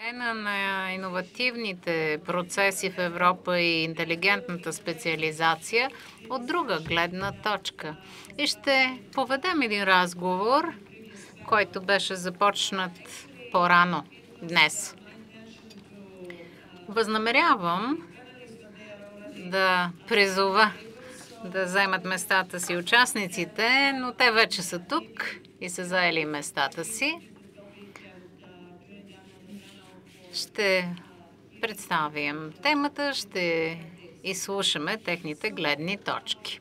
Тена на иновативните процеси в Европа и интелигентната специализация от друга гледна точка. И ще поведем един разговор, който беше започнат по-рано днес. Възнамерявам да призова да вземат местата си участниците, но те вече са тук и са заели местата си. Ще представим темата, ще изслушаме техните гледни точки.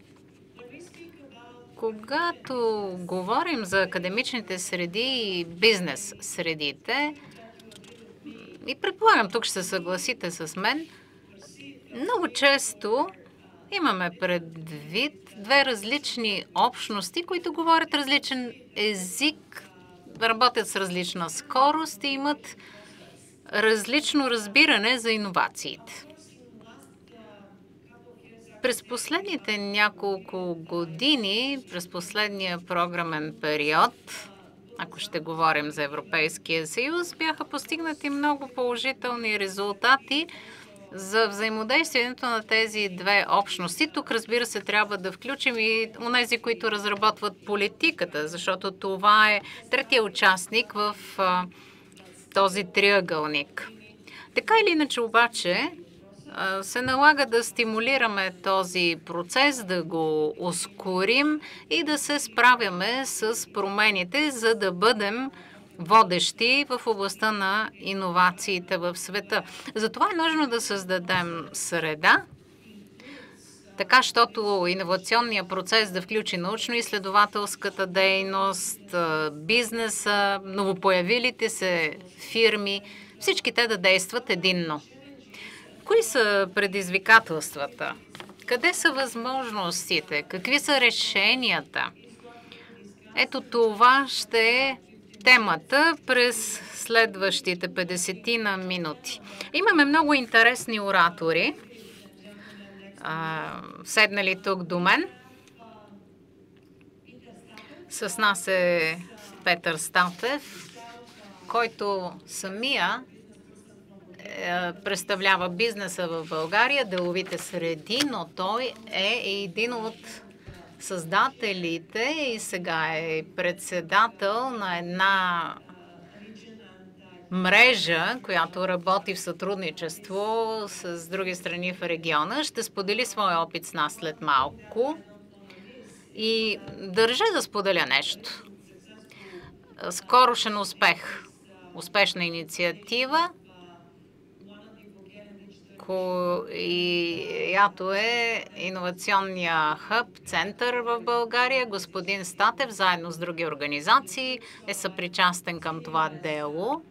Когато говорим за академичните среди и бизнес средите, и предполагам, тук ще се съгласите с мен, много често имаме предвид две различни общности, които говорят различен език, работят с различна скорост и имат различно разбиране за иновациите. През последните няколко години, през последния програмен период, ако ще говорим за Европейския съюз, бяха постигнати много положителни резултати за взаимодействието на тези две общности. Тук, разбира се, трябва да включим и онези, които разработват политиката, защото това е третия участник в този триъгълник. Така или иначе обаче се налага да стимулираме този процес, да го ускорим и да се справяме с промените, за да бъдем водещи в областта на иновациите в света. Затова е нужно да създадем среда, така, щото иновационния процес да включи научно-изследователската дейност, бизнеса, новопоявилите се фирми, всички те да действат единно. Кои са предизвикателствата? Къде са възможностите? Какви са решенията? Ето това ще е темата през следващите 50 на минути. Имаме много интересни оратори, седнали тук до мен. С нас е Петър Статев, който самия е, представлява бизнеса в България, деловите среди, но той е един от създателите и сега е председател на една мрежа, която работи в сътрудничество с други страни в региона. Ще сподели своя опит с нас след малко. И държа да споделя нещо. Скорошен успех. Успешна инициатива която е иновационния хъб, център в България. Господин Статев, заедно с други организации, е съпричастен към това дело.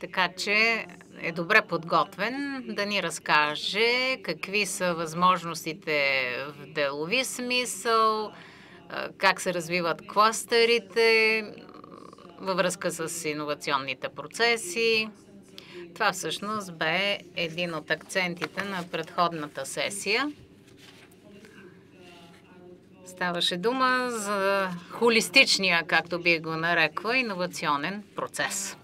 Така че е добре подготвен да ни разкаже какви са възможностите в делови смисъл, как се развиват кластерите във връзка с иновационните процеси. Това всъщност бе един от акцентите на предходната сесия. Ставаше дума за холистичния, както би го нарекла, иновационен процес.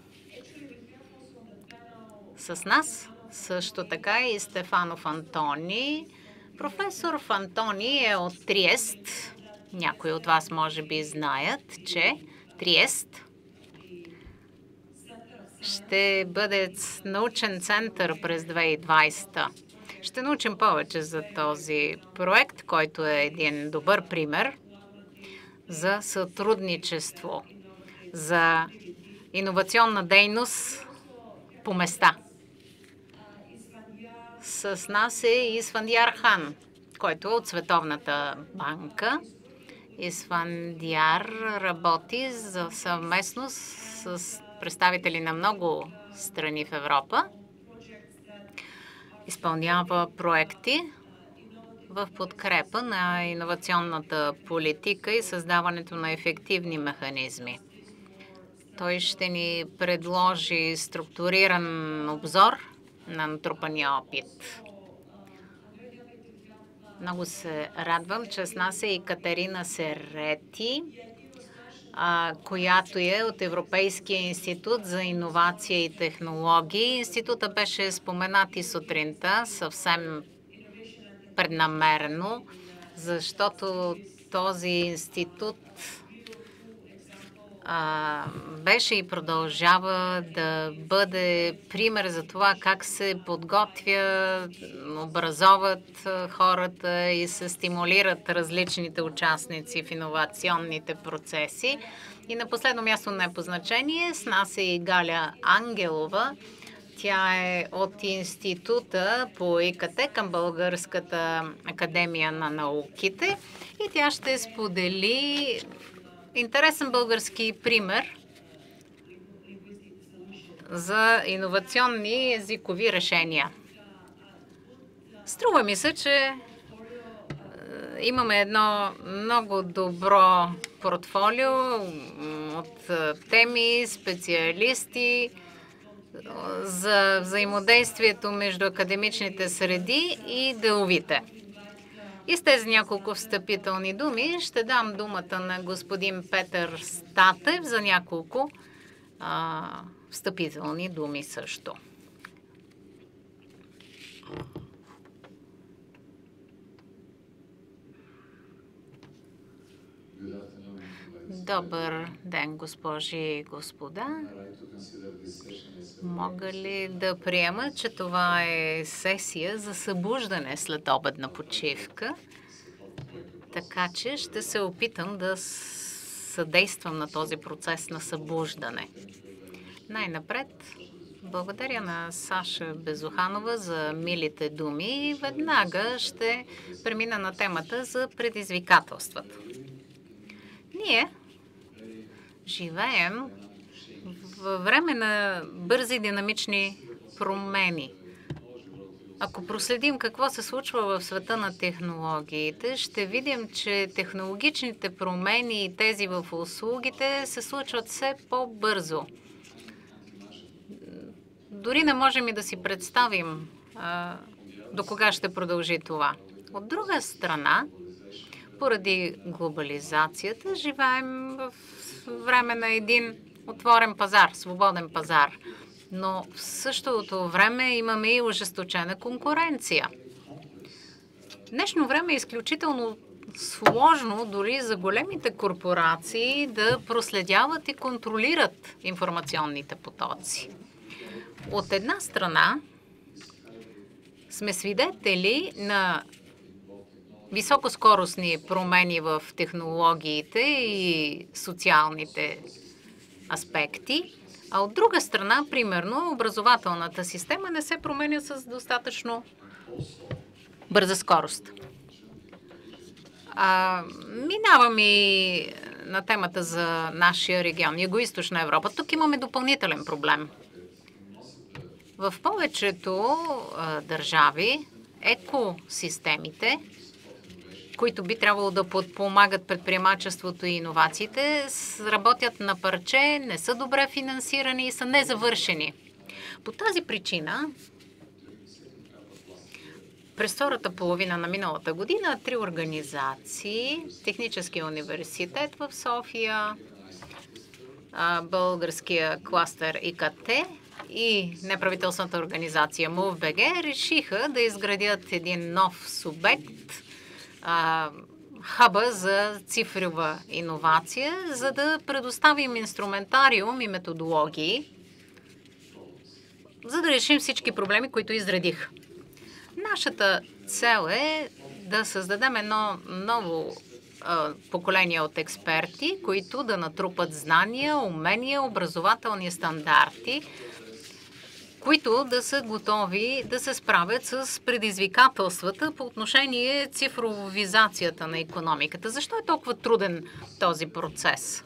С нас също така и Стефанов Антони. Професор Фантони е от Триест. Някои от вас може би знаят, че Триест ще бъде научен център през 2020. Ще научим повече за този проект, който е един добър пример за сътрудничество, за иновационна дейност по места. С нас е Исфандияр Хан, който е от Световната банка. Исфандияр работи за съвместно с представители на много страни в Европа. Изпълнява проекти в подкрепа на иновационната политика и създаването на ефективни механизми. Той ще ни предложи структуриран обзор на натрупания опит. Много се радвам, че с нас е и Катерина Серети, която е от Европейския институт за иновация и технологии. Института беше споменат и сутринта съвсем преднамерено, защото този институт а, беше и продължава да бъде пример за това как се подготвя, образоват хората и се стимулират различните участници в иновационните процеси. И на последно място не по значение, с нас е и Галя Ангелова. Тя е от Института по ИКТ към Българската академия на науките и тя ще сподели интересен български пример за иновационни езикови решения. Струва ми се, че е, имаме едно много добро портфолио от е, теми, специалисти за взаимодействието между академичните среди и деловите. И с тези няколко встъпителни думи ще дам думата на господин Петър Статев за няколко а, встъпителни думи също. Добър ден, госпожи и господа. Мога ли да приема, че това е сесия за събуждане след обедна почивка? Така че ще се опитам да съдействам на този процес на събуждане. Най-напред, благодаря на Саша Безоханова за милите думи и веднага ще премина на темата за предизвикателствата. Ние живеем във време на бързи динамични промени. Ако проследим какво се случва в света на технологиите, ще видим, че технологичните промени и тези в услугите се случват все по-бързо. Дори не можем и да си представим а, до кога ще продължи това. От друга страна, поради глобализацията, живеем в време на един отворен пазар, свободен пазар. Но в същото време имаме и ожесточена конкуренция. Днешно време е изключително сложно дори за големите корпорации да проследяват и контролират информационните потоци. От една страна сме свидетели на високоскоростни промени в технологиите и социалните аспекти, а от друга страна, примерно, образователната система не се променя с достатъчно бърза скорост. А, минавам и на темата за нашия регион, Юго-Источна Европа. Тук имаме допълнителен проблем. В повечето а, държави екосистемите които би трябвало да подпомагат предприемачеството и иновациите, работят на парче, не са добре финансирани и са незавършени. По тази причина през втората половина на миналата година три организации, Техническия университет в София, Българския кластър ИКТ и неправителствената организация МУВБГ решиха да изградят един нов субект а, хаба за цифрова иновация, за да предоставим инструментариум и методологии, за да решим всички проблеми, които изредих. Нашата цел е да създадем едно ново поколение от експерти, които да натрупат знания, умения, образователни стандарти, които да са готови да се справят с предизвикателствата по отношение цифровизацията на економиката. Защо е толкова труден този процес?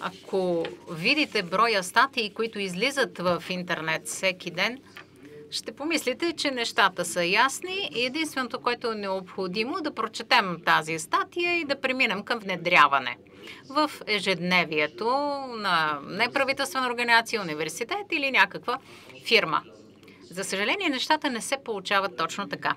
Ако видите броя статии, които излизат в интернет всеки ден, ще помислите, че нещата са ясни и единственото, което е необходимо да прочетем тази статия и да преминем към внедряване – в ежедневието на неправителствена организация, университет или някаква фирма. За съжаление, нещата не се получават точно така.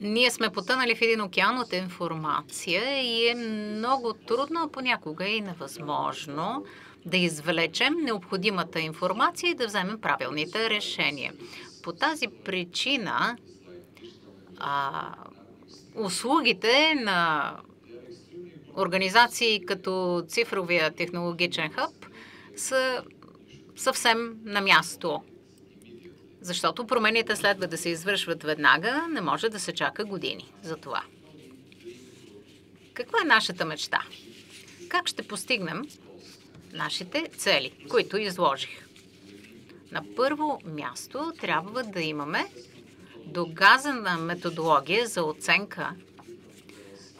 ние сме потънали в един океан от информация и е много трудно, понякога и невъзможно да извлечем необходимата информация и да вземем правилните решения. По тази причина а, услугите на организации като цифровия технологичен хъб са съвсем на място. Защото промените следва да се извършват веднага, не може да се чака години за това. Каква е нашата мечта? Как ще постигнем нашите цели, които изложих? На първо място трябва да имаме догазана методология за оценка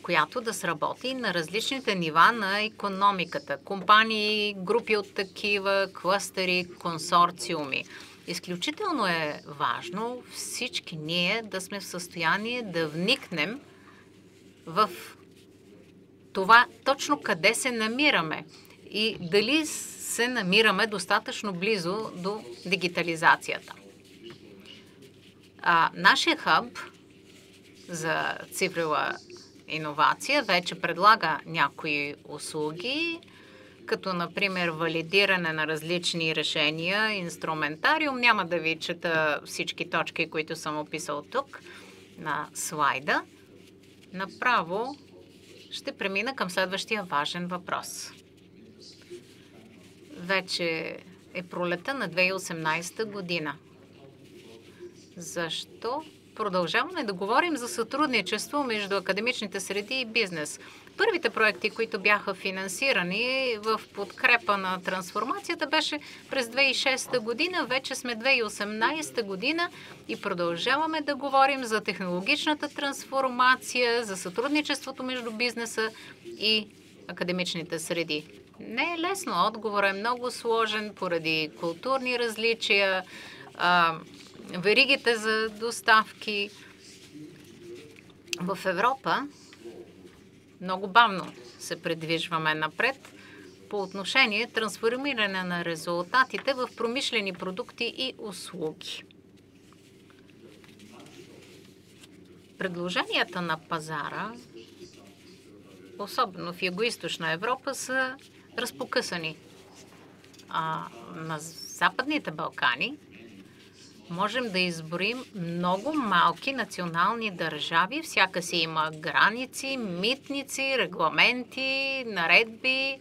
която да сработи на различните нива на економиката. Компании, групи от такива, клъстери, консорциуми. Изключително е важно всички ние да сме в състояние да вникнем в това точно къде се намираме и дали се намираме достатъчно близо до дигитализацията. А, нашия хъб за цифрова иновация вече предлага някои услуги, като например валидиране на различни решения, инструментариум. Няма да ви чета всички точки, които съм описал тук на слайда. Направо ще премина към следващия важен въпрос. Вече е пролета на 2018 година. Защо продължаваме да говорим за сътрудничество между академичните среди и бизнес. Първите проекти, които бяха финансирани в подкрепа на трансформацията, беше през 2006 година. Вече сме 2018 година и продължаваме да говорим за технологичната трансформация, за сътрудничеството между бизнеса и академичните среди. Не е лесно. Отговорът е много сложен поради културни различия, веригите за доставки. В Европа много бавно се предвижваме напред по отношение трансформиране на резултатите в промишлени продукти и услуги. Предложенията на пазара, особено в Юго-Источна Европа, са разпокъсани. А на Западните Балкани можем да изброим много малки национални държави. Всяка си има граници, митници, регламенти, наредби.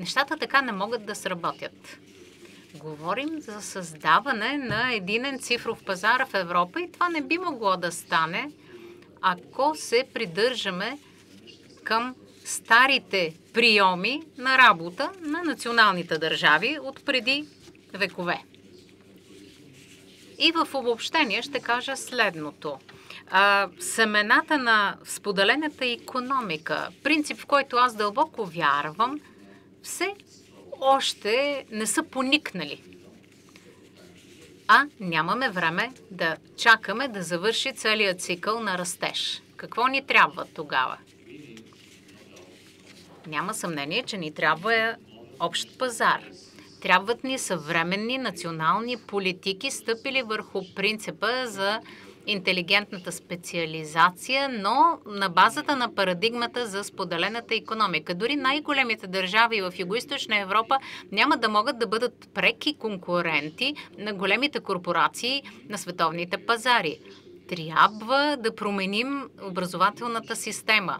Нещата така не могат да сработят. Говорим за създаване на единен цифров пазар в Европа и това не би могло да стане, ако се придържаме към старите приеми на работа на националните държави от преди векове. И в обобщение ще кажа следното. А, семената на споделената економика, принцип, в който аз дълбоко вярвам, все още не са поникнали. А нямаме време да чакаме да завърши целият цикъл на растеж. Какво ни трябва тогава? Няма съмнение, че ни трябва общ пазар. Трябват ни съвременни национални политики, стъпили върху принципа за интелигентната специализация, но на базата на парадигмата за споделената економика. Дори най-големите държави в Юго-Источна Европа няма да могат да бъдат преки конкуренти на големите корпорации на световните пазари. Трябва да променим образователната система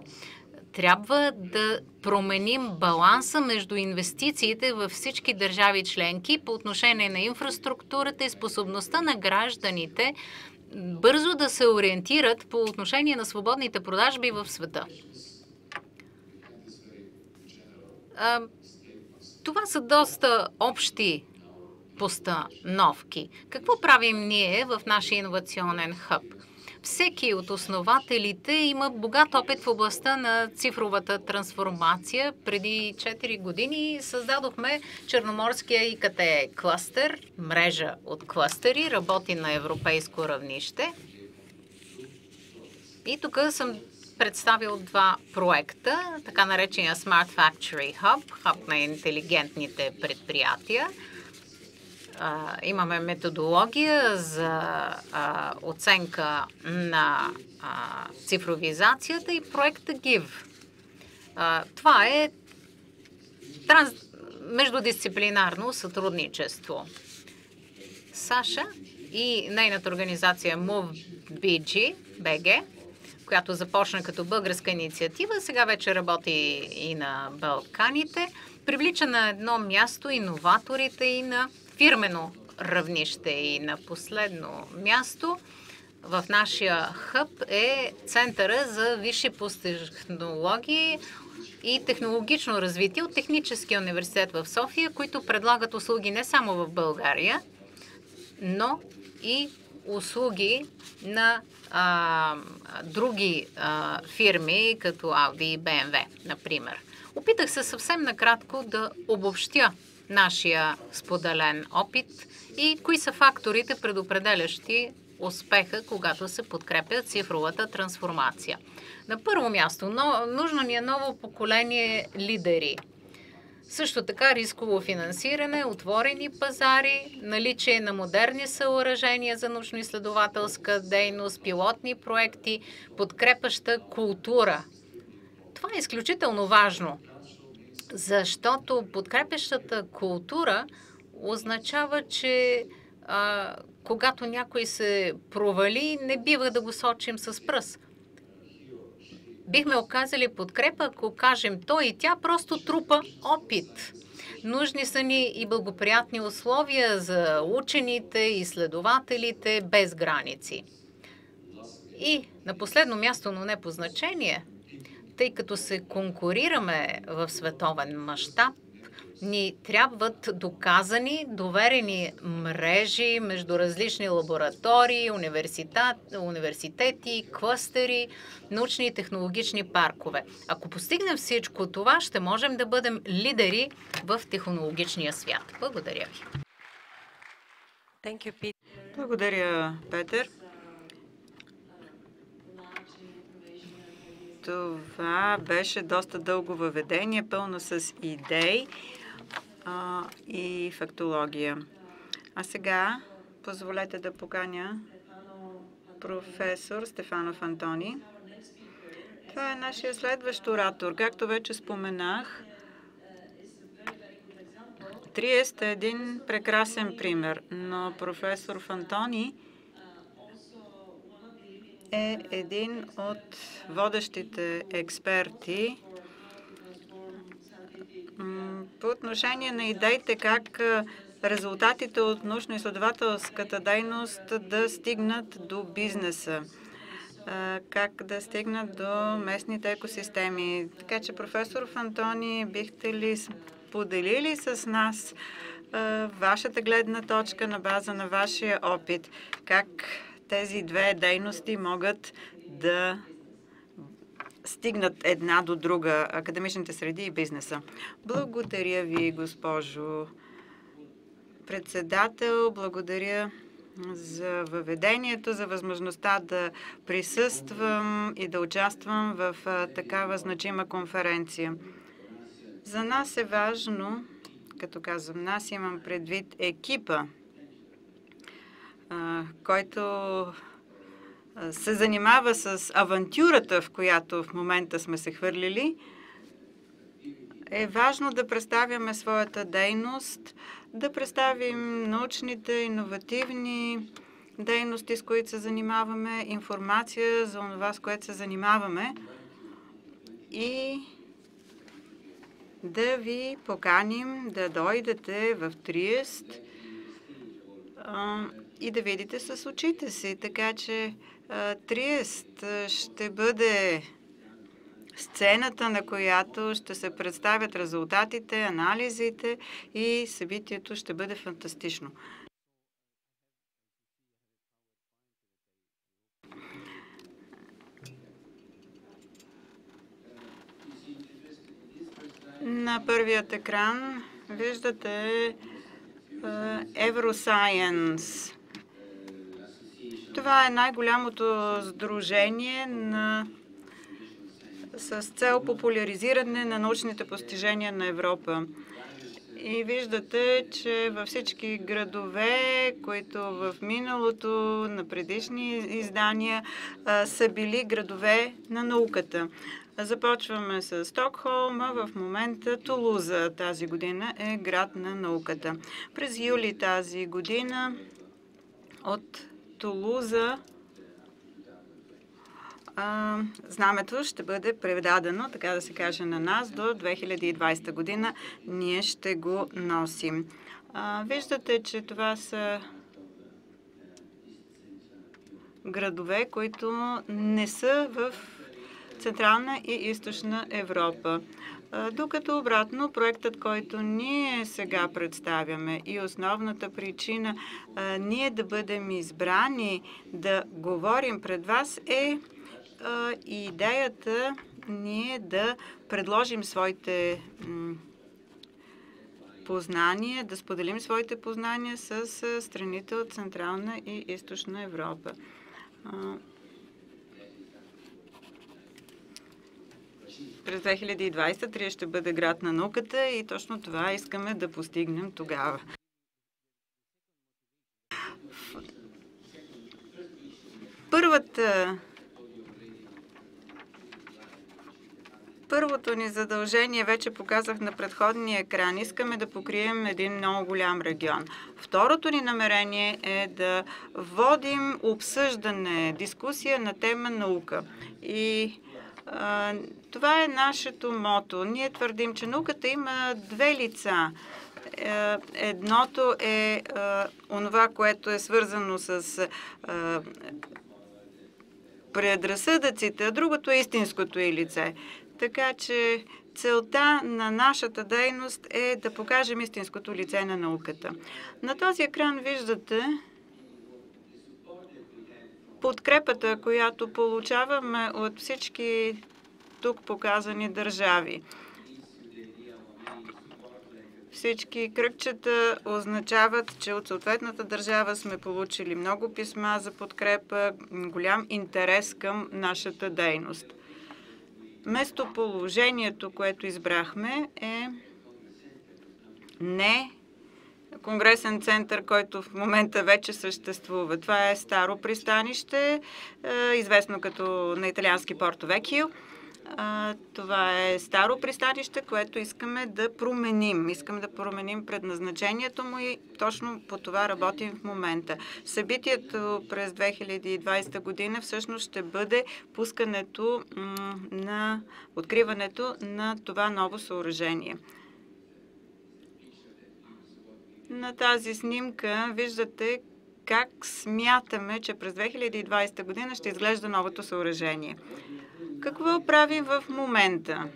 трябва да променим баланса между инвестициите във всички държави членки по отношение на инфраструктурата и способността на гражданите бързо да се ориентират по отношение на свободните продажби в света. Това са доста общи постановки. Какво правим ние в нашия иновационен хъб? Всеки от основателите има богат опит в областта на цифровата трансформация. Преди 4 години създадохме Черноморския ИКТ клъстер, мрежа от клъстери, работи на европейско равнище. И тук съм представил два проекта, така наречения Smart Factory Hub, хаб на интелигентните предприятия – а, имаме методология за а, оценка на а, цифровизацията и проекта GIVE. А, това е транс, междудисциплинарно сътрудничество. Саша и нейната организация MoveBG, BG, която започна като българска инициатива, сега вече работи и на Балканите, привлича на едно място иноваторите и на фирмено равнище. И на последно място в нашия хъб е Центъра за висши технологии и технологично развитие от Техническия университет в София, които предлагат услуги не само в България, но и услуги на а, други а, фирми, като Audi и BMW, например. Опитах се съвсем накратко да обобщя нашия споделен опит и кои са факторите, предопределящи успеха, когато се подкрепя цифровата трансформация. На първо място, но, нужно ни е ново поколение лидери. Също така рисково финансиране, отворени пазари, наличие на модерни съоръжения за научно-изследователска дейност, пилотни проекти, подкрепаща култура. Това е изключително важно – защото подкрепящата култура означава, че а, когато някой се провали, не бива да го сочим с пръст. Бихме оказали подкрепа, ако кажем той и тя просто трупа опит. Нужни са ни и благоприятни условия за учените, изследователите без граници. И на последно място, но не по значение, тъй като се конкурираме в световен мащаб, ни трябват доказани, доверени мрежи между различни лаборатории, университети, клъстери, научни и технологични паркове. Ако постигнем всичко това, ще можем да бъдем лидери в технологичния свят. Благодаря ви. Благодаря, Петър. Това беше доста дълго въведение, пълно с идеи а, и фактология. А сега позволете да поканя професор Стефанов Антони. Това е нашия следващ оратор. Както вече споменах, Триест е един прекрасен пример, но професор Фантони е един от водещите експерти по отношение на идеите как резултатите от научно-изследователската дейност да стигнат до бизнеса, как да стигнат до местните екосистеми. Така че, професор Фантони, бихте ли поделили с нас вашата гледна точка на база на вашия опит? Как тези две дейности могат да стигнат една до друга, академичните среди и бизнеса. Благодаря ви, госпожо председател. Благодаря за въведението, за възможността да присъствам и да участвам в такава значима конференция. За нас е важно, като казвам нас, имам предвид екипа, който се занимава с авантюрата, в която в момента сме се хвърлили, е важно да представяме своята дейност, да представим научните, иновативни дейности, с които се занимаваме, информация за това, с което се занимаваме и да ви поканим да дойдете в Триест и да видите с очите си. Така че Триест ще бъде сцената, на която ще се представят резултатите, анализите и събитието ще бъде фантастично. На първият екран виждате Евросайенс. Това е най-голямото сдружение на, с цел популяризиране на научните постижения на Европа. И виждате, че във всички градове, които в миналото, на предишни издания, са били градове на науката. Започваме с Стокхолм, а в момента Тулуза тази година е град на науката. През юли тази година от Тулуза знамето ще бъде предадено, така да се каже, на нас до 2020 година. Ние ще го носим. Виждате, че това са градове, които не са в Централна и Източна Европа. Докато обратно, проектът, който ние сега представяме и основната причина ние да бъдем избрани да говорим пред вас е идеята ние да предложим своите познания, да споделим своите познания с страните от Централна и Източна Европа. През 2020 Трия ще бъде град на науката и точно това искаме да постигнем тогава. Първата Първото ни задължение вече показах на предходния екран. Искаме да покрием един много голям регион. Второто ни намерение е да водим обсъждане, дискусия на тема наука. И а, това е нашето мото. Ние твърдим, че науката има две лица. Е, едното е а, онова, което е свързано с а, предразсъдъците, а другото е истинското и лице. Така че целта на нашата дейност е да покажем истинското лице на науката. На този екран виждате подкрепата, която получаваме от всички тук показани държави. Всички кръгчета означават, че от съответната държава сме получили много писма за подкрепа, голям интерес към нашата дейност. Местоположението, което избрахме е не конгресен център, който в момента вече съществува. Това е старо пристанище, е, известно като на италиански Порто Векио. Това е старо пристанище, което искаме да променим. Искаме да променим предназначението му и точно по това работим в момента. Събитието през 2020 година всъщност ще бъде пускането на откриването на това ново съоръжение. На тази снимка виждате как смятаме, че през 2020 година ще изглежда новото съоръжение. Какво правим в момента?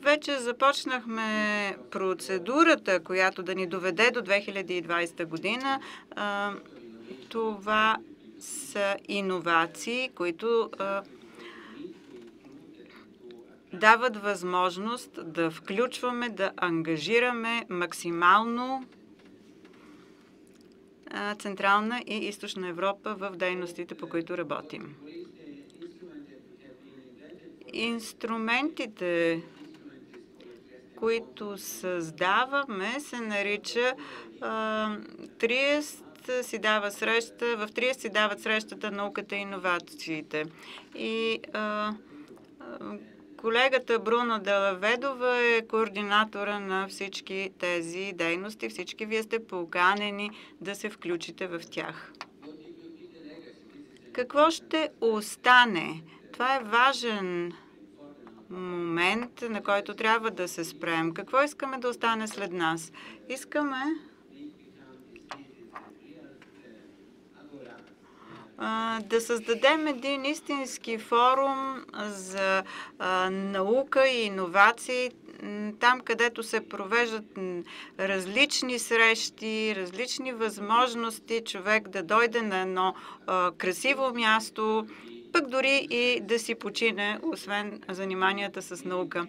Вече започнахме процедурата, която да ни доведе до 2020 година. Това са иновации, които дават възможност да включваме, да ангажираме максимално Централна и Източна Европа в дейностите, по които работим инструментите, които създаваме, се нарича Триест си дава среща, в Триест си дават срещата науката и иновациите. И а, колегата Бруно Делаведова е координатора на всички тези дейности. Всички вие сте поканени да се включите в тях. Какво ще остане? Това е важен момент, на който трябва да се спрем. Какво искаме да остане след нас? Искаме да създадем един истински форум за наука и иновации, там където се провеждат различни срещи, различни възможности човек да дойде на едно красиво място, пък дори и да си почине, освен заниманията с наука.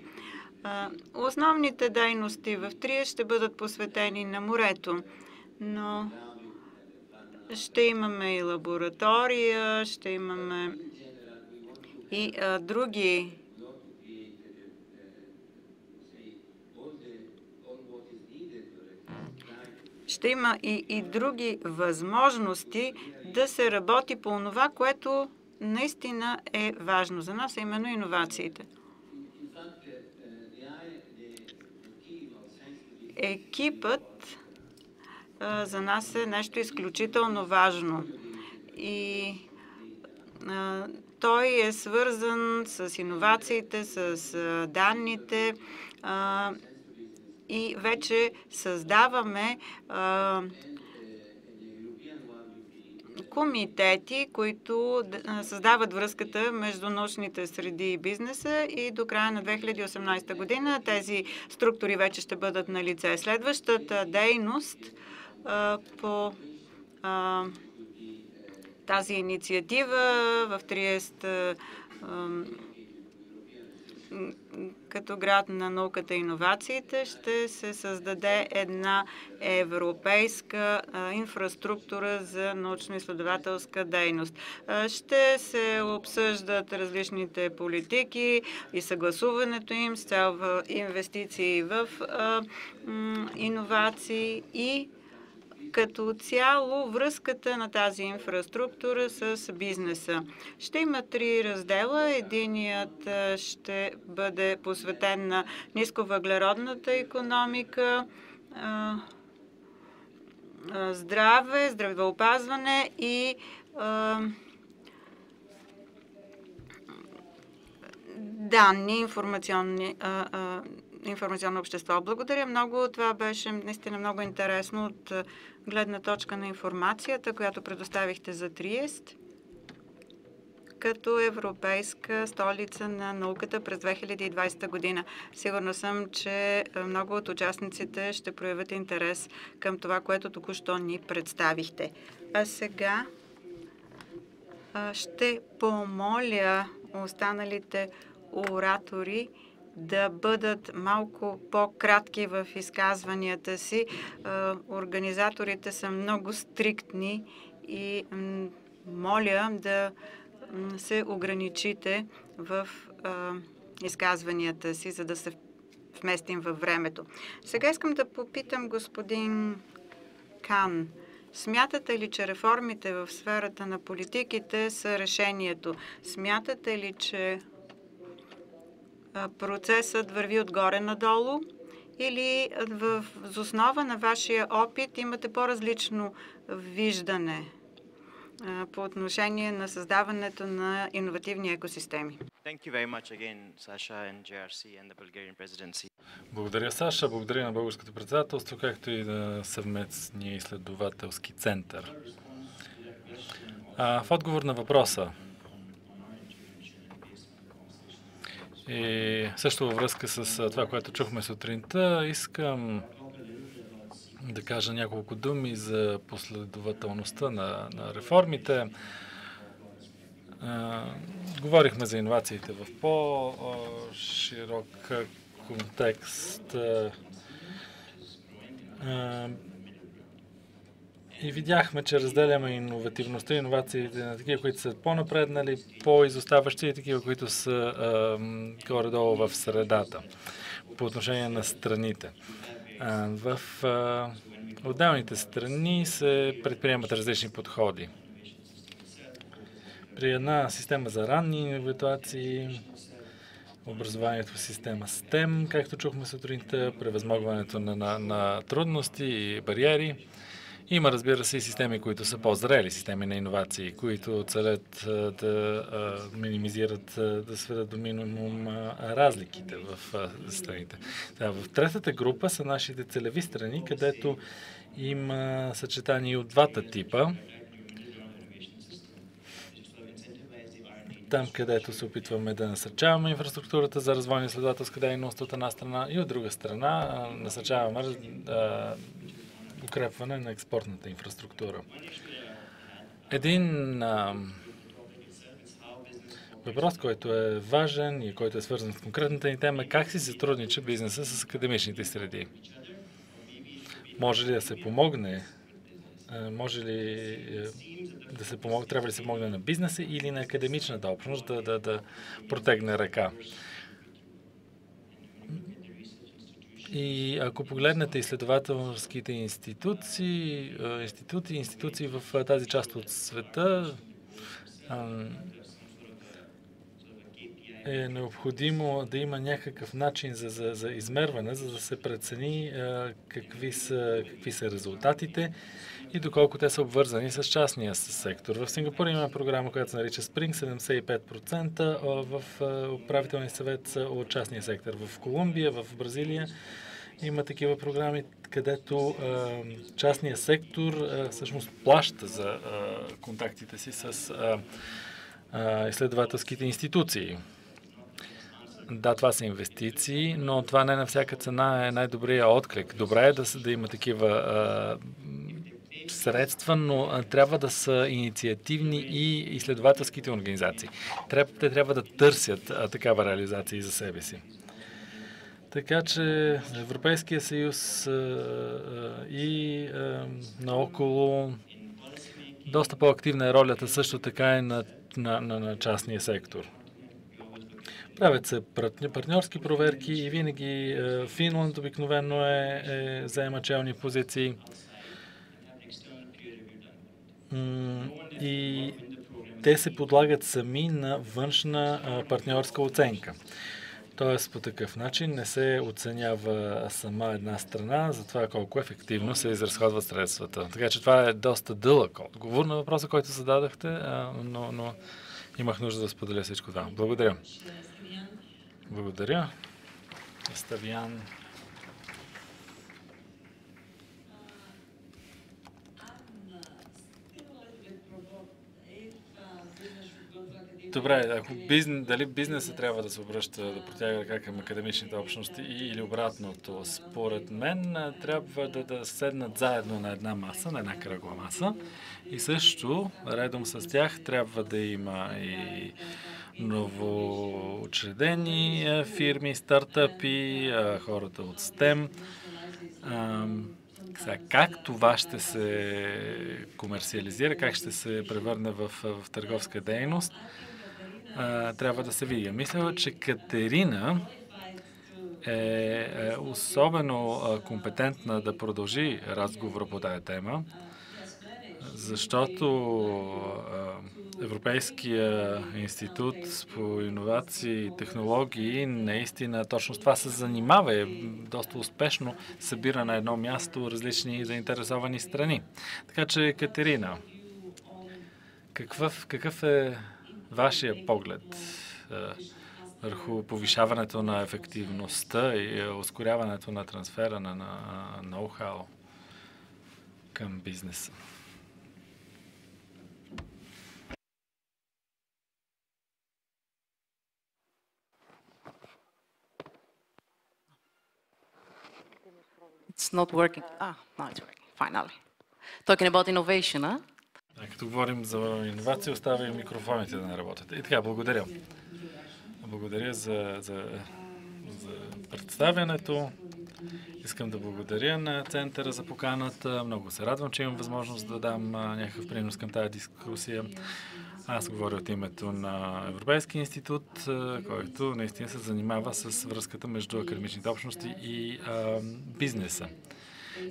Основните дейности в Трия ще бъдат посветени на морето, но ще имаме и лаборатория, ще имаме и а, други ще има и, и други възможности да се работи по това, което наистина е важно за нас, а именно иновациите. Екипът за нас е нещо изключително важно. И той е свързан с иновациите, с данните и вече създаваме комитети, които създават връзката между научните среди и бизнеса и до края на 2018 година тези структури вече ще бъдат на лице. Следващата дейност по тази инициатива в Триест като град на науката и иновациите ще се създаде една европейска инфраструктура за научно-изследователска дейност. Ще се обсъждат различните политики и съгласуването им с цел инвестиции в иновации и като цяло връзката на тази инфраструктура с бизнеса. Ще има три раздела. Единият ще бъде посветен на нисковъглеродната економика, здраве, здравеопазване и данни, информационни, информационно общество. Благодаря много. Това беше наистина много интересно от гледна точка на информацията, която предоставихте за Триест като европейска столица на науката през 2020 година. Сигурна съм, че много от участниците ще проявят интерес към това, което току-що ни представихте. А сега ще помоля останалите оратори да бъдат малко по-кратки в изказванията си. Организаторите са много стриктни и моля да се ограничите в изказванията си, за да се вместим във времето. Сега искам да попитам господин Кан. Смятате ли, че реформите в сферата на политиките са решението? Смятате ли, че процесът върви отгоре надолу или в основа на вашия опит имате по-различно виждане по отношение на създаването на иновативни екосистеми? Благодаря, Саша. Благодаря на Българското председателство, както и на съвместния изследователски център. в отговор на въпроса, И също във връзка с това, което чухме сутринта, искам да кажа няколко думи за последователността на, на реформите. Говорихме за иновациите в по-широк контекст. И видяхме, че разделяме иновативността иновациите на такива, които са по-напреднали, по-изоставащи и такива, които са горе-долу в средата по отношение на страните. В отделните страни се предприемат различни подходи. При една система за ранни иновации, образованието в система STEM, както чухме сутринта, превъзмогването на, на, на трудности и бариери, има, разбира се, и системи, които са по-зрели, системи на иновации, които целят да минимизират, да сведат до минимум разликите в страните. В третата група са нашите целеви страни, където има съчетание от двата типа. Там, където се опитваме да насърчаваме инфраструктурата за развойна изследователска дейност от една страна и от друга страна насърчаваме укрепване на експортната инфраструктура. Един а, въпрос, който е важен и който е свързан с конкретната ни тема, как си сътруднича бизнеса с академичните среди. Може ли да се помогне може ли да се помогне, трябва ли да се помогне на бизнеса или на академичната общност да, да, да протегне ръка? И ако погледнете изследователските институции, институти, институции в тази част от света, е необходимо да има някакъв начин за, за, за измерване, за да се прецени какви, са, какви са резултатите и доколко те са обвързани с частния сектор. В Сингапур има програма, която се нарича Spring, 75% в управителния съвет от частния сектор. В Колумбия, в Бразилия има такива програми, където а, частния сектор а, всъщност плаща за контактите си с изследователските институции. Да, това са инвестиции, но това не на всяка цена е най-добрия отклик. Добре е да, да има такива а, средства, но трябва да са инициативни и изследователските организации. Те трябва да търсят такава реализация и за себе си. Така че Европейския съюз и наоколо доста по-активна е ролята също така и на, на, на, на частния сектор. Правят се партньорски проверки и винаги Финланд обикновено е, е заема челни позиции. И те се подлагат сами на външна партньорска оценка. Тоест по такъв начин не се оценява сама една страна за това колко ефективно се изразходват средствата. Така че това е доста дълъг отговор на въпроса, който зададахте, но, но имах нужда да споделя всичко това. Благодаря. Благодаря. Ставян. Добре, ако бизнес, дали бизнесът трябва да се обръща, да протяга ръка към академичните общности или обратното, според мен трябва да, да седнат заедно на една маса, на една кръгла маса и също, редом с тях, трябва да има и новоучредени фирми, стартъпи, хората от STEM. Как това ще се комерциализира, как ще се превърне в, в търговска дейност, трябва да се види. Мисля, че Катерина е, е особено компетентна да продължи разговора по тази тема, защото Европейския институт по иновации и технологии наистина точно с това се занимава и доста успешно събира на едно място различни заинтересовани страни. Така че, Катерина, какъв, какъв е вашия поглед е, върху повишаването на ефективността и ускоряването на трансфера на ноу-хау към бизнеса? It's not working. Ah, now it's working, finally. Talking about innovation, huh? А, като говорим за иновация, оставя и микрофоните да не работят. И така, благодаря. Благодаря за, за, за представянето. Искам да благодаря на Центъра за поканата. Много се радвам, че имам възможност да дам някакъв принос към тази дискусия. Аз говоря от името на Европейски институт, който наистина се занимава с връзката между академичните общности и а, бизнеса.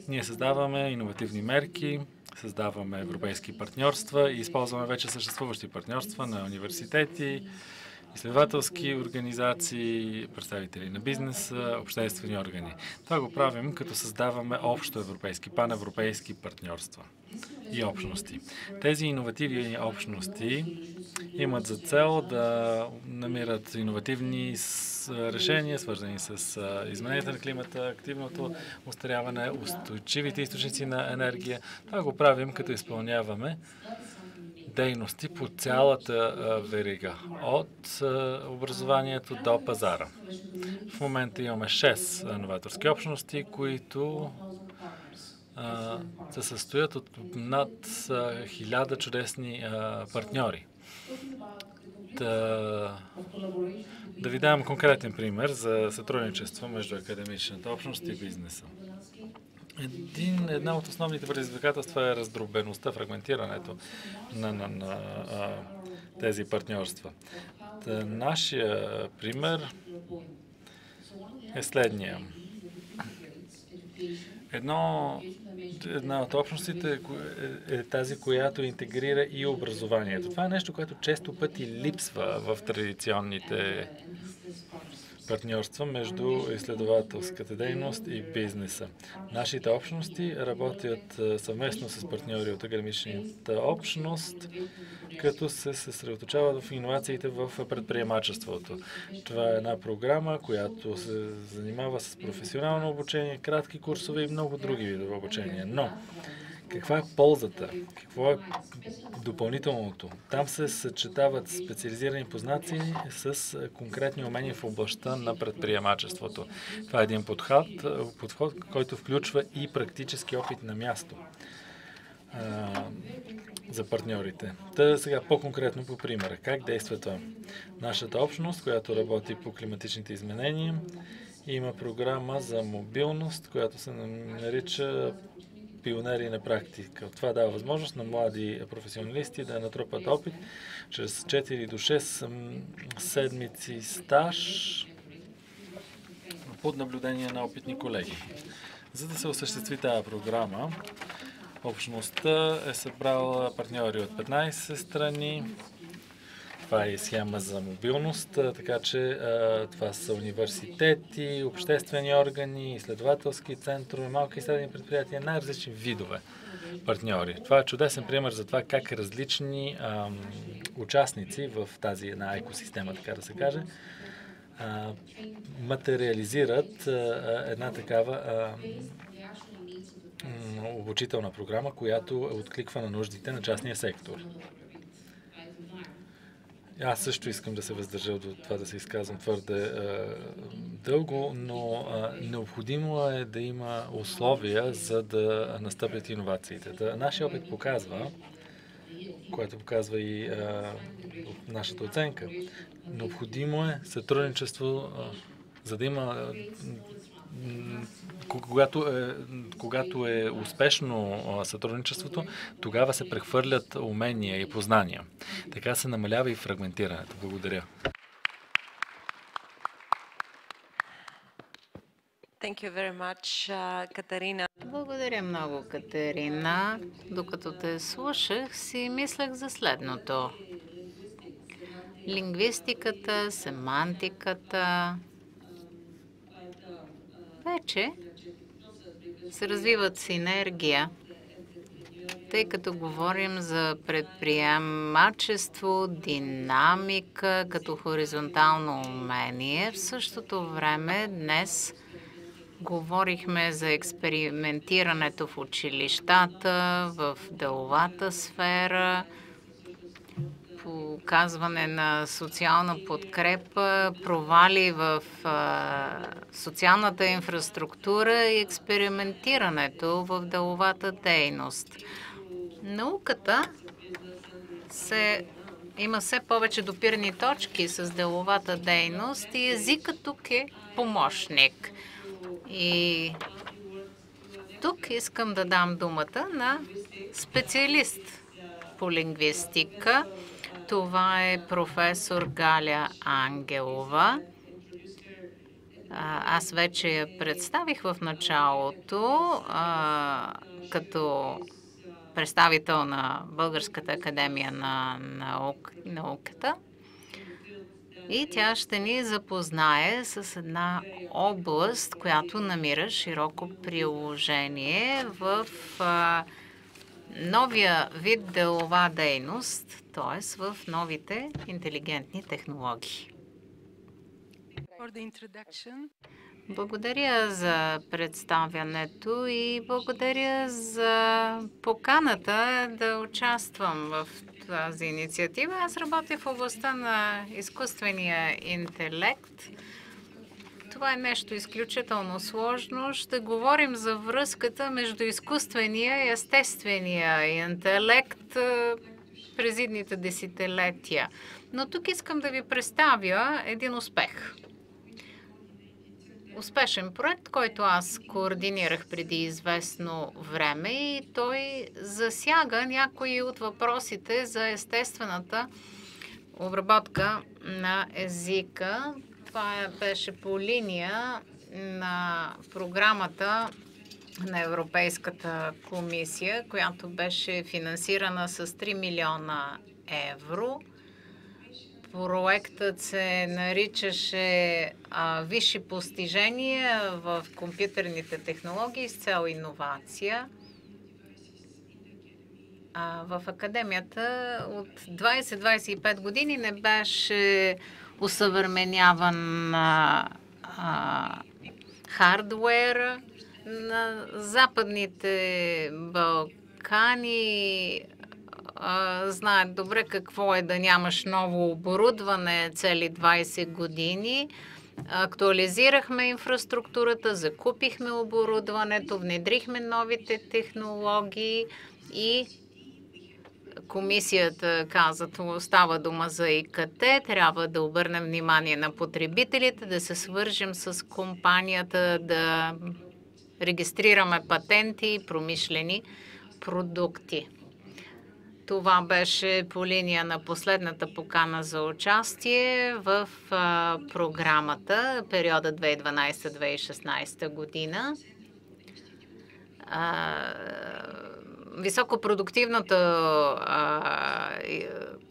Ние създаваме иновативни мерки, създаваме европейски партньорства и използваме вече съществуващи партньорства на университети, изследователски организации, представители на бизнеса, обществени органи. Това го правим, като създаваме общо европейски, паневропейски партньорства и общности. Тези иновативни общности имат за цел да намират иновативни решения, свързани с изменението на климата, активното устаряване, устойчивите източници на енергия. Това го правим, като изпълняваме дейности по цялата верига, от образованието до пазара. В момента имаме 6 новаторски общности, които се състоят от над 1000 чудесни партньори. Да, да ви дам конкретен пример за сътрудничество между академичната общност и бизнеса. Един, една от основните предизвикателства е раздробеността, фрагментирането на, на, на а, тези партньорства. Та, нашия пример е следния. Едно, една от общностите е, е тази, която интегрира и образованието. Това е нещо, което често пъти липсва в традиционните партньорства между изследователската дейност и бизнеса. Нашите общности работят съвместно с партньори от академичната общност, като се съсредоточават в иновациите в предприемачеството. Това е една програма, която се занимава с професионално обучение, кратки курсове и много други видове обучение. Но каква е ползата? Какво е допълнителното? Там се съчетават специализирани познаци с конкретни умения в областта на предприемачеството. Това е един подход, подход който включва и практически опит на място за партньорите. Та сега по-конкретно по примера. Как действа това? Нашата общност, която работи по климатичните изменения, има програма за мобилност, която се нарича пионери на практика. Това дава възможност на млади професионалисти да натрупат опит чрез 4 до 6 седмици стаж под наблюдение на опитни колеги. За да се осъществи тази програма, общността е събрала партньори от 15 страни, това е схема за мобилност, така че това са университети, обществени органи, изследователски центрове, малки и средни предприятия, най-различни видове партньори. Това е чудесен пример за това как различни ам, участници в тази една екосистема, така да се каже, а, материализират а, една такава а, обучителна програма, която откликва на нуждите на частния сектор. Аз също искам да се въздържа до това да се изказвам твърде дълго, но необходимо е да има условия, за да настъпят иновациите. Нашия опит показва, което показва и нашата оценка, необходимо е сътрудничество, за да има когато е, когато е успешно сътрудничеството, тогава се прехвърлят умения и познания. Така се намалява и фрагментирането. Благодаря. Thank you very much, Катерина. Благодаря много, Катерина. Докато те слушах, си мислех за следното. Лингвистиката, семантиката, вече се развиват синергия, тъй като говорим за предприемачество, динамика като хоризонтално умение. В същото време днес говорихме за експериментирането в училищата, в деловата сфера – оказване на социална подкрепа, провали в социалната инфраструктура и експериментирането в деловата дейност. Науката се има все повече допирни точки с деловата дейност и езика тук е помощник. И тук искам да дам думата на специалист по лингвистика, това е професор Галя Ангелова. Аз вече я представих в началото като представител на Българската академия на наук, науката. И тя ще ни запознае с една област, която намира широко приложение в новия вид делова дейност, т.е. в новите интелигентни технологии. Благодаря за представянето и благодаря за поканата да участвам в тази инициатива. Аз работя в областта на изкуствения интелект това е нещо изключително сложно. Ще говорим за връзката между изкуствения и естествения интелект през идните десетилетия. Но тук искам да ви представя един успех. Успешен проект, който аз координирах преди известно време и той засяга някои от въпросите за естествената обработка на езика. Това беше по линия на програмата на Европейската комисия, която беше финансирана с 3 милиона евро. Проектът се наричаше Висши постижения в компютърните технологии с цел иновация. В академията от 20-25 години не беше усъвременяван а, хардуер на Западните Балкани знаят добре какво е да нямаш ново оборудване цели 20 години. Актуализирахме инфраструктурата, закупихме оборудването, внедрихме новите технологии и комисията каза, става дума за ИКТ, трябва да обърнем внимание на потребителите, да се свържем с компанията, да регистрираме патенти и промишлени продукти. Това беше по линия на последната покана за участие в програмата периода 2012-2016 година. А, високопродуктивното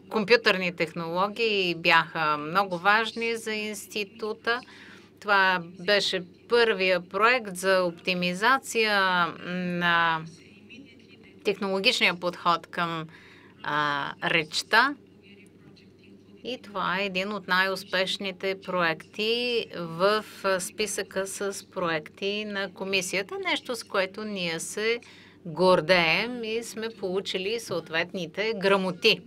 компютърни технологии бяха много важни за института. Това беше първия проект за оптимизация на технологичния подход към речта. И това е един от най-успешните проекти в списъка с проекти на комисията. Нещо, с което ние се гордеем и сме получили съответните грамоти.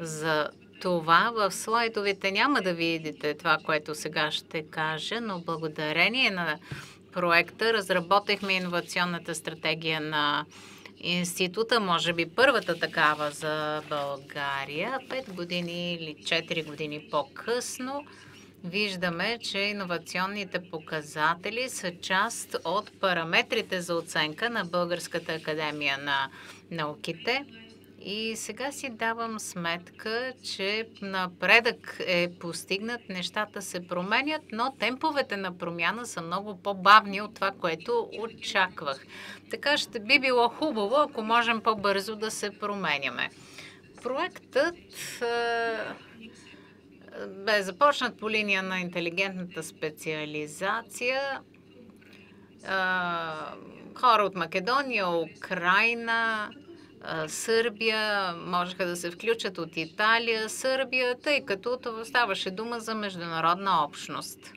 За това в слайдовете няма да видите това, което сега ще кажа, но благодарение на проекта разработихме инновационната стратегия на института, може би първата такава за България. Пет години или 4 години по-късно виждаме, че иновационните показатели са част от параметрите за оценка на Българската академия на науките. И сега си давам сметка, че напредък е постигнат, нещата се променят, но темповете на промяна са много по-бавни от това, което очаквах. Така ще би било хубаво, ако можем по-бързо да се променяме. Проектът бе започнат по линия на интелигентната специализация. Хора от Македония, Украина, Сърбия, можеха да се включат от Италия, Сърбия, тъй като това ставаше дума за международна общност.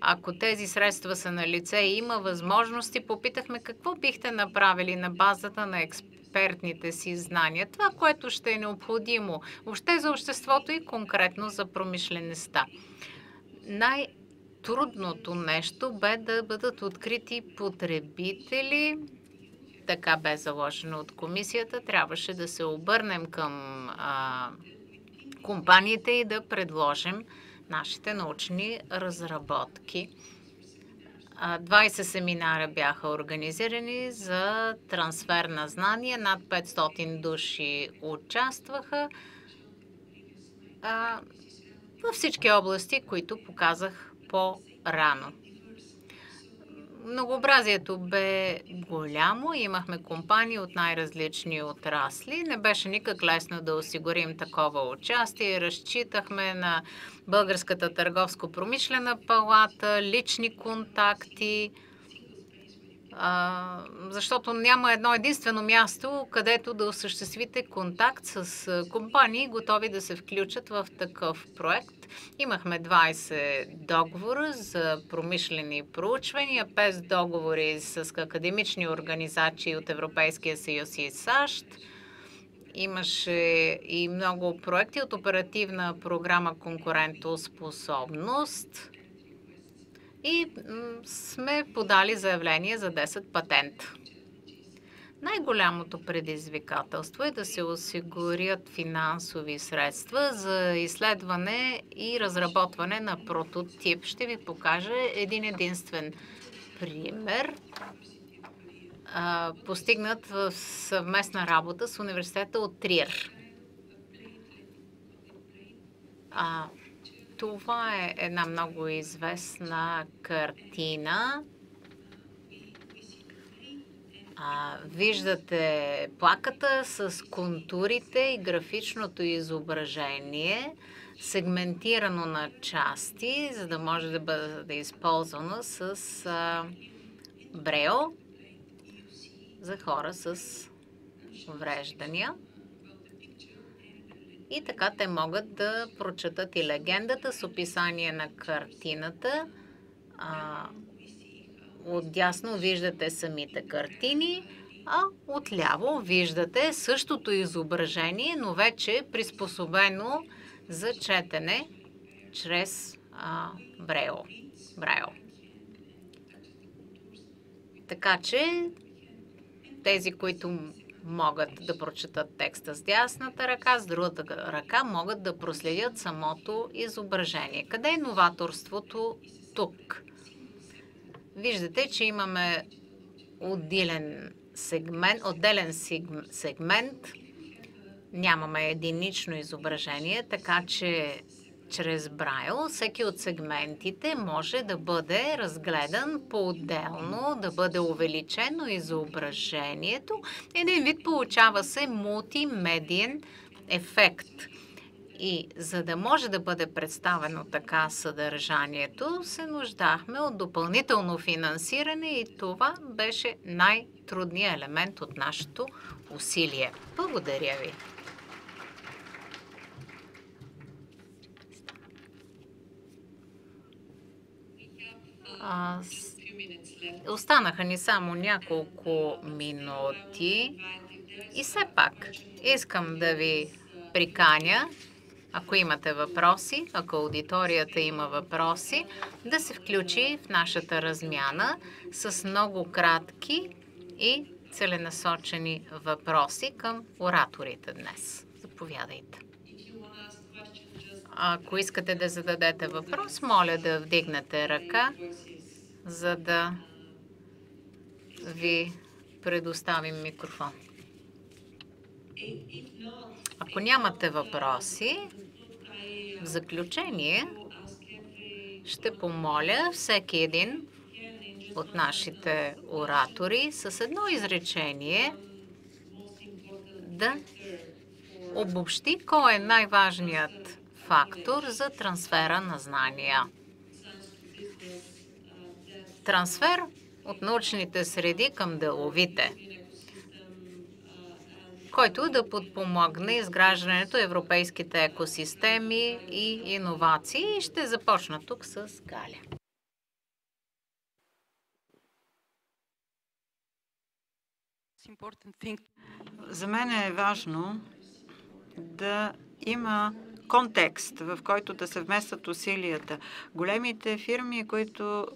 Ако тези средства са на лице и има възможности, попитахме какво бихте направили на базата на експертните си знания. Това, което ще е необходимо въобще за обществото и конкретно за промишлеността. Най- трудното нещо бе да бъдат открити потребители, така бе заложено от комисията, трябваше да се обърнем към а, компаниите и да предложим нашите научни разработки. 20 семинара бяха организирани за трансфер на знания. Над 500 души участваха а, във всички области, които показах по-рано. Многообразието бе голямо. Имахме компании от най-различни отрасли. Не беше никак лесно да осигурим такова участие. Разчитахме на Българската търговско-промишлена палата, лични контакти, защото няма едно единствено място, където да осъществите контакт с компании, готови да се включат в такъв проект. Имахме 20 договора за промишлени проучвания, 5 договори с академични организации от Европейския съюз и САЩ. Имаше и много проекти от оперативна програма Конкурентоспособност и сме подали заявление за 10 патента. Най-голямото предизвикателство е да се осигурят финансови средства за изследване и разработване на прототип. Ще ви покажа един единствен пример, постигнат в съвместна работа с университета от Триер. Това е една много известна картина А, виждате плаката с контурите и графичното изображение, сегментирано на части, за да може да бъде използвано с а, брео за хора с увреждания. И така те могат да прочетат и легендата с описание на картината. А, отдясно виждате самите картини, а отляво виждате същото изображение, но вече приспособено за четене чрез а, брейл. брейл. Така че тези, които могат да прочетат текста с дясната ръка, с другата ръка могат да проследят самото изображение. Къде е новаторството тук? Виждате, че имаме отделен сегмент, отделен сегмент. Нямаме единично изображение, така че чрез Брайл всеки от сегментите може да бъде разгледан по-отделно, да бъде увеличено изображението. Един вид получава се мултимедиен ефект. И за да може да бъде представено така съдържанието, се нуждахме от допълнително финансиране и това беше най-трудният елемент от нашето усилие. Благодаря ви. А, останаха ни само няколко минути и все пак искам да ви приканя, ако имате въпроси, ако аудиторията има въпроси, да се включи в нашата размяна с много кратки и целенасочени въпроси към ораторите днес. Заповядайте. Ако искате да зададете въпрос, моля да вдигнете ръка, за да ви предоставим микрофон. Ако нямате въпроси, в заключение ще помоля всеки един от нашите оратори с едно изречение да обобщи кой е най-важният фактор за трансфера на знания. Трансфер от научните среди към деловите, който да подпомогне изграждането европейските екосистеми и иновации. Ще започна тук с Галя. За мен е важно да има контекст, в който да се вместят усилията. Големите фирми, които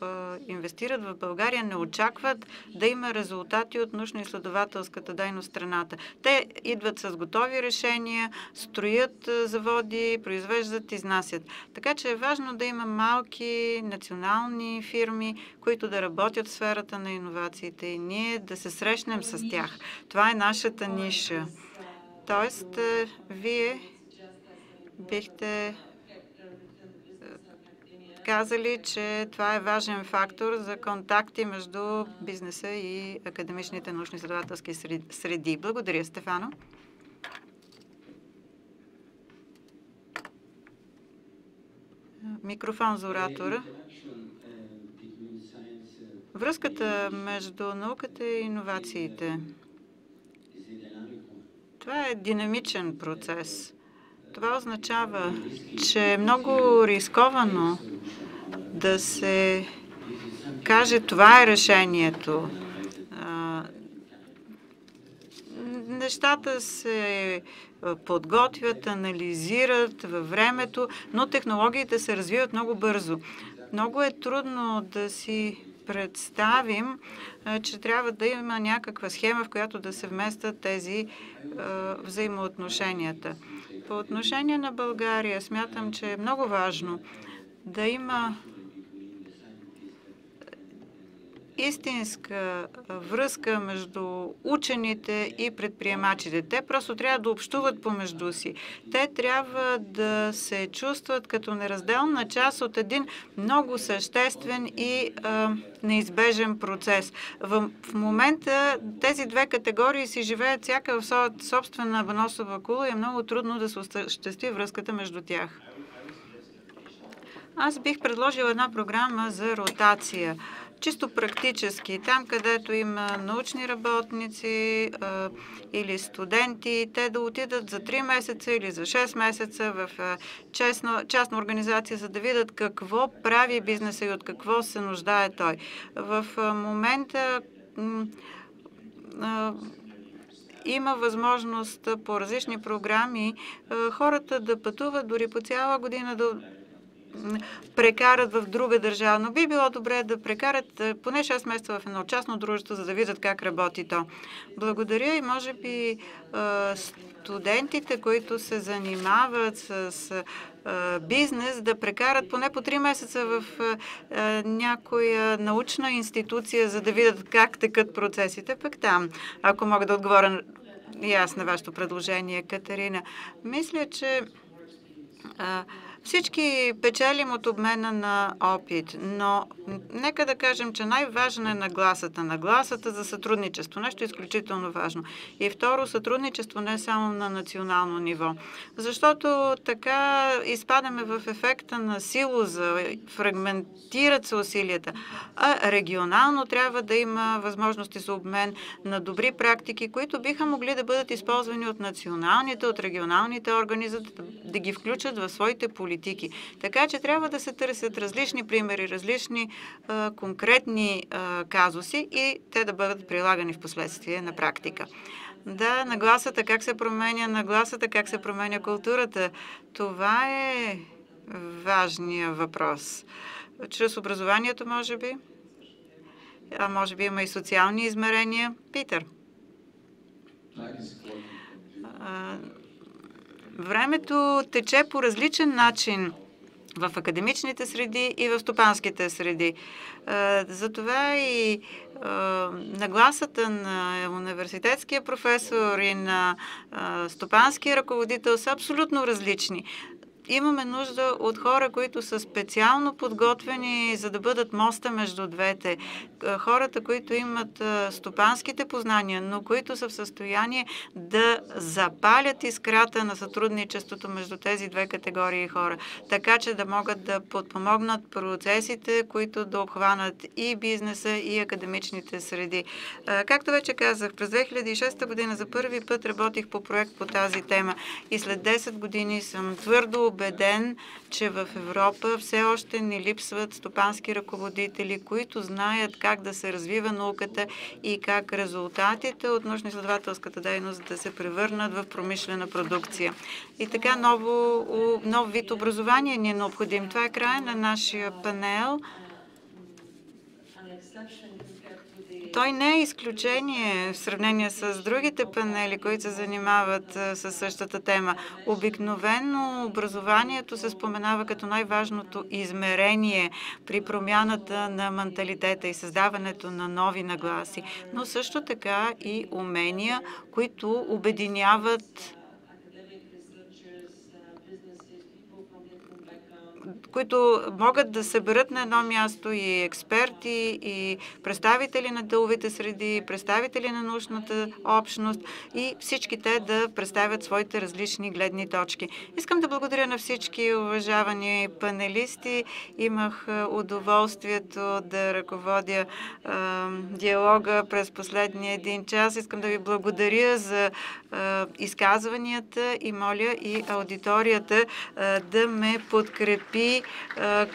инвестират в България, не очакват да има резултати от научно-изследователската дейност страната. Те идват с готови решения, строят заводи, произвеждат, изнасят. Така че е важно да има малки национални фирми, които да работят в сферата на иновациите и ние да се срещнем с тях. Това е нашата ниша. Тоест, вие бихте е, казали, че това е важен фактор за контакти между бизнеса и академичните научно-изследователски среди. Благодаря, Стефано. Микрофон за оратора. Връзката между науката и иновациите. Това е динамичен процес. Това означава, че е много рисковано да се каже това е решението. Нещата се подготвят, анализират във времето, но технологиите се развиват много бързо. Много е трудно да си представим, че трябва да има някаква схема, в която да се вместят тези взаимоотношенията. По отношение на България, смятам, че е много важно да има истинска връзка между учените и предприемачите. Те просто трябва да общуват помежду си. Те трябва да се чувстват като неразделна част от един много съществен и а, неизбежен процес. В, в момента тези две категории си живеят всяка в собствена баносова кула и е много трудно да се осъществи връзката между тях. Аз бих предложила една програма за ротация чисто практически, там където има научни работници а, или студенти, те да отидат за 3 месеца или за 6 месеца в а, частна, частна организация, за да видят какво прави бизнеса и от какво се нуждае той. В а, момента има възможност по различни програми хората да пътуват дори по цяла година до прекарат в друга държава, но би било добре да прекарат е, поне 6 месеца в едно частно дружество, за да видят как работи то. Благодаря и може би е, студентите, които се занимават с е, бизнес, да прекарат поне по 3 месеца в някоя научна институция, за да видят как текат процесите. Пък там, ако мога да отговоря и аз на вашето предложение, Катерина, мисля, че всички печелим от обмена на опит, но нека да кажем, че най-важна е нагласата. Нагласата за сътрудничество. Нещо изключително важно. И второ, сътрудничество не само на национално ниво. Защото така изпадаме в ефекта на силоза, фрагментират се усилията. А регионално трябва да има възможности за обмен на добри практики, които биха могли да бъдат използвани от националните, от регионалните органи, за да ги включат в своите политики политики. Така че трябва да се търсят различни примери, различни а, конкретни а, казуси и те да бъдат прилагани в последствие на практика. Да, нагласата, как се променя нагласата, как се променя културата. Това е важния въпрос. Чрез образованието, може би, а може би има и социални измерения. Питър. Времето тече по различен начин в академичните среди и в стопанските среди. Затова и нагласата на университетския професор и на стопанския ръководител са абсолютно различни имаме нужда от хора, които са специално подготвени, за да бъдат моста между двете. Хората, които имат стопанските познания, но които са в състояние да запалят искрата на сътрудничеството между тези две категории хора, така че да могат да подпомогнат процесите, които да обхванат и бизнеса, и академичните среди. Както вече казах, през 2006 година за първи път работих по проект по тази тема и след 10 години съм твърдо убеден, че в Европа все още не липсват стопански ръководители, които знаят как да се развива науката и как резултатите от научно-изследователската дейност да се превърнат в промишлена продукция. И така ново, нов вид образование ни е необходим. Това е края на нашия панел. Той не е изключение в сравнение с другите панели, които се занимават с същата тема. Обикновено образованието се споменава като най-важното измерение при промяната на менталитета и създаването на нови нагласи, но също така и умения, които обединяват които могат да съберат на едно място и експерти, и представители на деловите среди, представители на научната общност и всички те да представят своите различни гледни точки. Искам да благодаря на всички уважавани панелисти. Имах удоволствието да ръководя а, диалога през последния един час. Искам да ви благодаря за а, изказванията и моля и аудиторията а, да ме подкрепи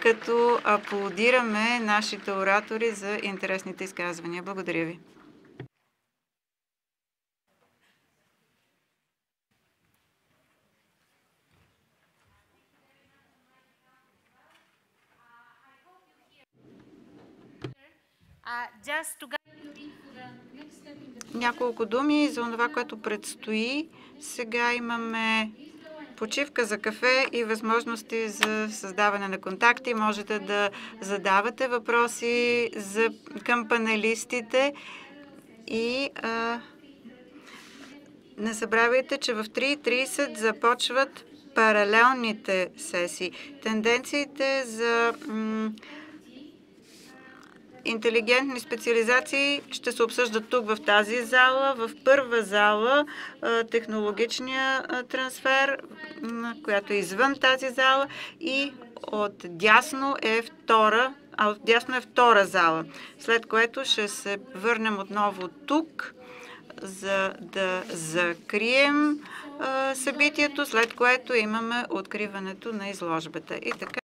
като аплодираме нашите оратори за интересните изказвания. Благодаря ви. Няколко думи за това, което предстои. Сега имаме почивка за кафе и възможности за създаване на контакти. Можете да задавате въпроси за, към панелистите и а, не забравяйте, че в 3.30 започват паралелните сесии. Тенденциите за интелигентни специализации ще се обсъждат тук в тази зала. В първа зала технологичния трансфер, която е извън тази зала и от дясно е втора, а от дясно е втора зала. След което ще се върнем отново тук, за да закрием събитието, след което имаме откриването на изложбата. И така.